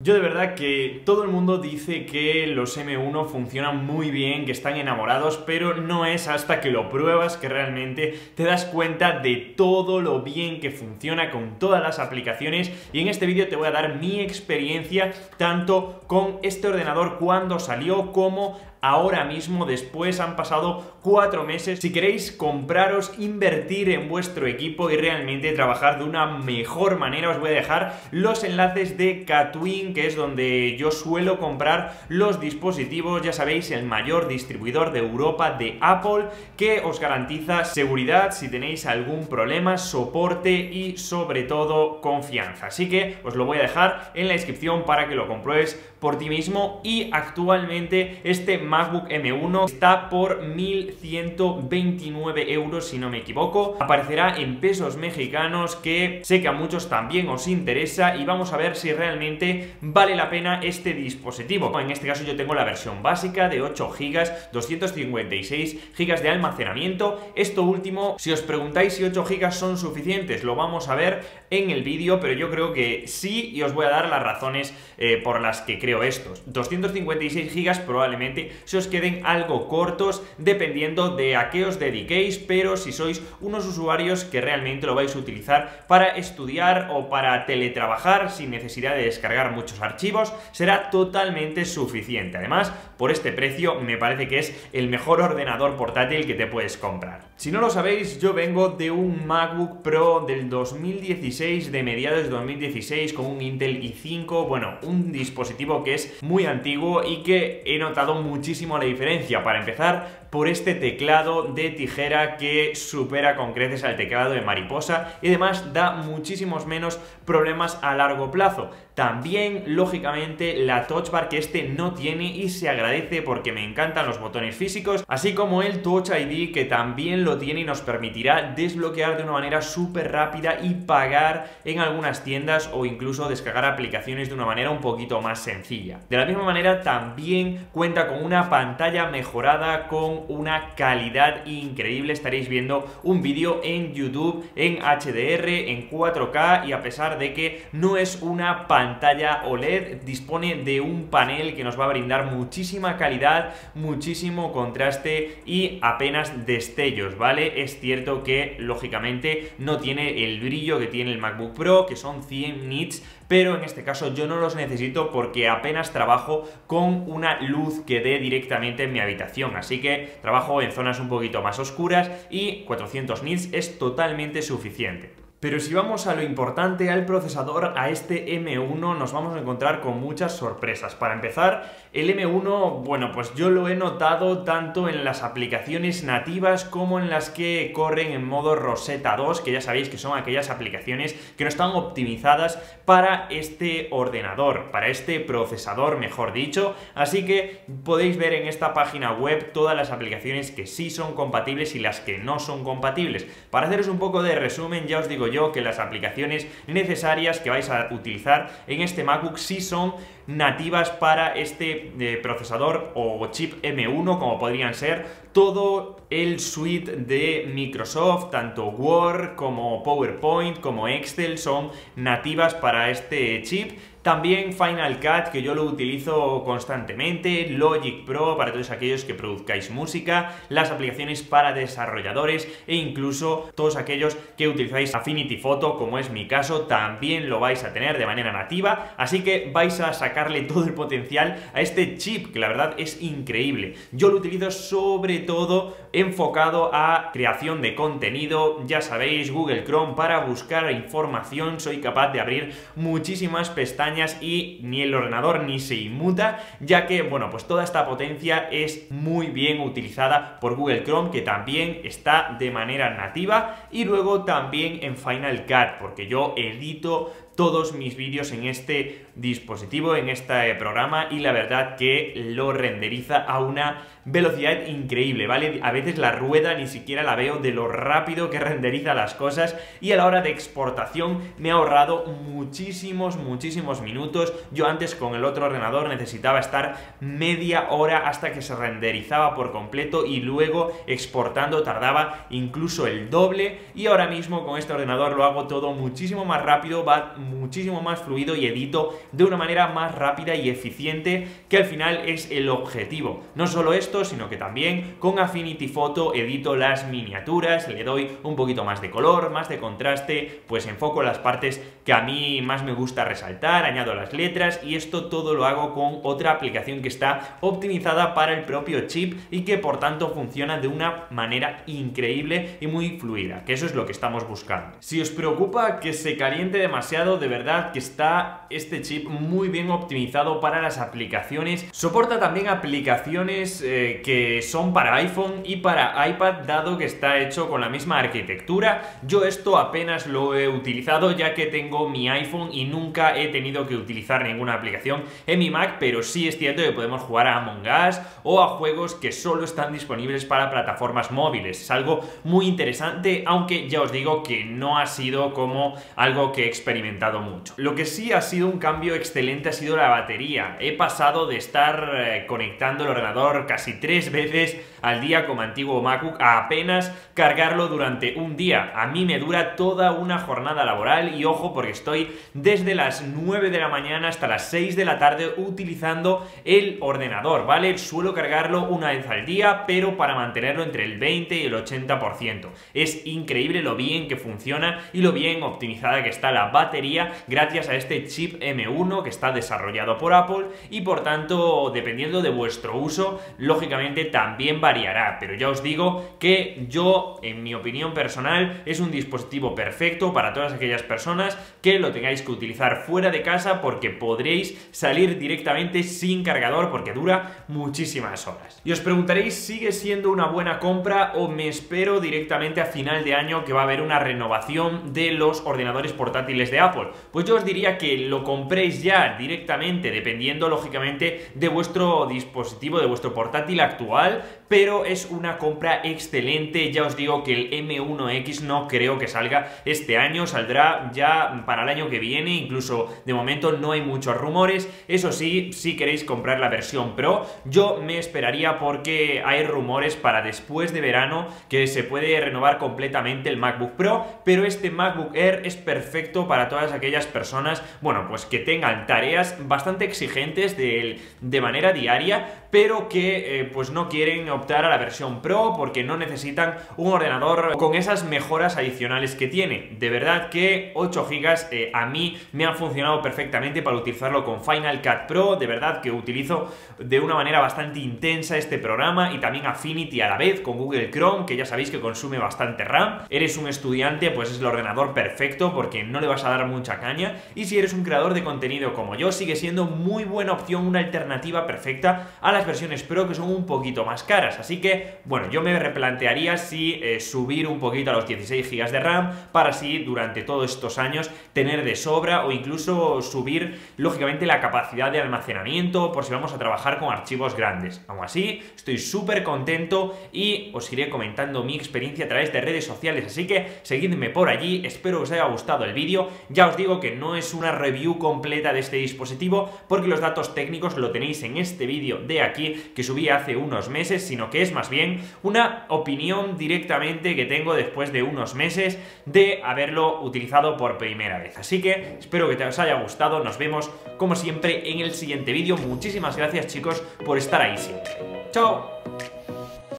Yo de verdad que todo el mundo dice que los M1 funcionan muy bien, que están enamorados, pero no es hasta que lo pruebas que realmente te das cuenta de todo lo bien que funciona con todas las aplicaciones y en este vídeo te voy a dar mi experiencia tanto con este ordenador cuando salió como ahora mismo, después han pasado cuatro meses. Si queréis compraros, invertir en vuestro equipo y realmente trabajar de una mejor manera, os voy a dejar los enlaces de Catwin, que es donde yo suelo comprar los dispositivos, ya sabéis, el mayor distribuidor de Europa de Apple, que os garantiza seguridad si tenéis algún problema, soporte y sobre todo confianza. Así que os lo voy a dejar en la descripción para que lo compruebes por ti mismo y actualmente este MacBook M1 está por 1129 euros si no me equivoco. Aparecerá en pesos mexicanos que sé que a muchos también os interesa y vamos a ver si realmente vale la pena este dispositivo. En este caso yo tengo la versión básica de 8 GB, 256 GB de almacenamiento. Esto último, si os preguntáis si 8 GB son suficientes, lo vamos a ver en el vídeo, pero yo creo que sí y os voy a dar las razones eh, por las que creo estos. 256 GB probablemente se os queden algo cortos dependiendo de a qué os dediquéis, pero si sois unos usuarios que realmente lo vais a utilizar para estudiar o para teletrabajar sin necesidad de descargar archivos, será totalmente suficiente. Además, por este precio me parece que es el mejor ordenador portátil que te puedes comprar. Si no lo sabéis, yo vengo de un MacBook Pro del 2016, de mediados de 2016, con un Intel i5, bueno, un dispositivo que es muy antiguo y que he notado muchísimo la diferencia. Para empezar, por este teclado de tijera que supera con creces al teclado de mariposa y además da muchísimos menos problemas a largo plazo. También, lógicamente, la touch bar que este no tiene y se agradece porque me encantan los botones físicos, así como el Touch ID que también lo tiene y nos permitirá desbloquear de una manera súper rápida y pagar en algunas tiendas o incluso descargar aplicaciones de una manera un poquito más sencilla. De la misma manera, también cuenta con una pantalla mejorada con una calidad increíble. Estaréis viendo un vídeo en YouTube en HDR, en 4K y a pesar de que no es una pantalla OLED, dispone de un panel que nos va a brindar muchísima calidad, muchísimo contraste y apenas destellos, ¿vale? Es cierto que lógicamente no tiene el brillo que tiene el MacBook Pro, que son 100 nits, pero en este caso yo no los necesito porque apenas trabajo con una luz que dé directamente en mi habitación, así que trabajo en zonas un poquito más oscuras y 400 nits es totalmente suficiente. Pero si vamos a lo importante, al procesador, a este M1, nos vamos a encontrar con muchas sorpresas. Para empezar, el M1, bueno, pues yo lo he notado tanto en las aplicaciones nativas como en las que corren en modo Rosetta 2, que ya sabéis que son aquellas aplicaciones que no están optimizadas para este ordenador, para este procesador, mejor dicho. Así que podéis ver en esta página web todas las aplicaciones que sí son compatibles y las que no son compatibles. Para haceros un poco de resumen, ya os digo yo que las aplicaciones necesarias que vais a utilizar en este MacBook sí son nativas para este eh, procesador o chip M1 como podrían ser todo el suite de Microsoft, tanto Word como PowerPoint como Excel son nativas para este chip también Final Cut, que yo lo utilizo constantemente, Logic Pro para todos aquellos que produzcáis música, las aplicaciones para desarrolladores e incluso todos aquellos que utilizáis Affinity Photo, como es mi caso, también lo vais a tener de manera nativa, así que vais a sacarle todo el potencial a este chip, que la verdad es increíble. Yo lo utilizo sobre todo enfocado a creación de contenido, ya sabéis, Google Chrome para buscar información, soy capaz de abrir muchísimas pestañas y ni el ordenador ni se inmuta, ya que, bueno, pues toda esta potencia es muy bien utilizada por Google Chrome, que también está de manera nativa, y luego también en Final Cut, porque yo edito todos mis vídeos en este dispositivo, en este programa y la verdad que lo renderiza a una velocidad increíble, ¿vale? A veces la rueda ni siquiera la veo de lo rápido que renderiza las cosas y a la hora de exportación me ha ahorrado muchísimos, muchísimos minutos. Yo antes con el otro ordenador necesitaba estar media hora hasta que se renderizaba por completo y luego exportando tardaba incluso el doble y ahora mismo con este ordenador lo hago todo muchísimo más rápido, va muchísimo más fluido y edito de una manera más rápida y eficiente, que al final es el objetivo. No solo esto, sino que también con Affinity Photo edito las miniaturas, le doy un poquito más de color, más de contraste, pues enfoco las partes que a mí más me gusta resaltar, añado las letras y esto todo lo hago con otra aplicación que está optimizada para el propio chip y que por tanto funciona de una manera increíble y muy fluida, que eso es lo que estamos buscando. Si os preocupa que se caliente demasiado, de verdad que está este chip muy bien optimizado para las aplicaciones. Soporta también aplicaciones eh, que son para iPhone y para iPad, dado que está hecho con la misma arquitectura. Yo esto apenas lo he utilizado ya que tengo mi iPhone y nunca he tenido que utilizar ninguna aplicación en mi Mac, pero sí es cierto que podemos jugar a Among Us o a juegos que solo están disponibles para plataformas móviles. Es algo muy interesante, aunque ya os digo que no ha sido como algo que he experimentado mucho. Lo que sí ha sido un cambio excelente ha sido la batería. He pasado de estar eh, conectando el ordenador casi tres veces al día como antiguo MacBook a apenas cargarlo durante un día. A mí me dura toda una jornada laboral y ojo porque estoy desde las 9 de la mañana hasta las 6 de la tarde utilizando el ordenador, ¿vale? Suelo cargarlo una vez al día, pero para mantenerlo entre el 20 y el 80%. Es increíble lo bien que funciona y lo bien optimizada que está la batería gracias a este chip M1 que está desarrollado por Apple y por tanto, dependiendo de vuestro uso, lógicamente también variará, pero ya os digo que yo, en mi opinión personal, es un dispositivo perfecto para todas aquellas personas que lo tengáis que utilizar fuera de casa porque podréis salir directamente sin cargador porque dura muchísimas horas. Y os preguntaréis, ¿sigue siendo una buena compra o me espero directamente a final de año que va a haber una renovación de los ordenadores portátiles de Apple? Pues yo os diría que lo compréis ya directamente, dependiendo lógicamente de vuestro dispositivo, de vuestro portátil actual, pero es una compra excelente. Ya os digo que el M1X no creo que salga este año, saldrá ya para el año que viene, incluso de momento no hay muchos rumores. Eso sí, si queréis comprar la versión Pro, yo me esperaría porque hay rumores para después de verano que se puede renovar completamente el MacBook Pro, pero este MacBook Air es perfecto para todas aquellas personas, bueno, pues que tengan tareas bastante exigentes de, de manera diaria, pero que eh, pues no quieren optar a la versión Pro porque no necesitan un ordenador con esas mejoras adicionales que tiene. De verdad que 8 GB eh, a mí me han funcionado perfectamente para utilizarlo con Final Cut Pro, de verdad que utilizo de una manera bastante intensa este programa y también Affinity a la vez con Google Chrome, que ya sabéis que consume bastante RAM. Eres un estudiante, pues es el ordenador perfecto porque no le vas a dar mucha caña y si eres un creador de contenido como yo, sigue siendo muy buena opción, una alternativa perfecta a las versiones Pro que son un poquito más caras. Así que, bueno, yo me replantearía si eh, subir un poquito a los 16 GB de RAM para así durante todos estos años tener de sobra o incluso subir lógicamente la capacidad de almacenamiento por si vamos a trabajar con archivos grandes. Aún así, estoy súper contento y os iré comentando mi experiencia a través de redes sociales, así que seguidme por allí, espero que os haya gustado el vídeo. Ya os digo que no es una review completa de este dispositivo porque los datos técnicos lo tenéis en este vídeo de aquí que subí hace unos meses, sino que es más bien una opinión directamente que tengo después de unos meses de haberlo utilizado por primera vez. Así que espero que os haya gustado, nos vemos como siempre en el siguiente vídeo. Muchísimas gracias chicos por estar ahí siempre. ¡Chao!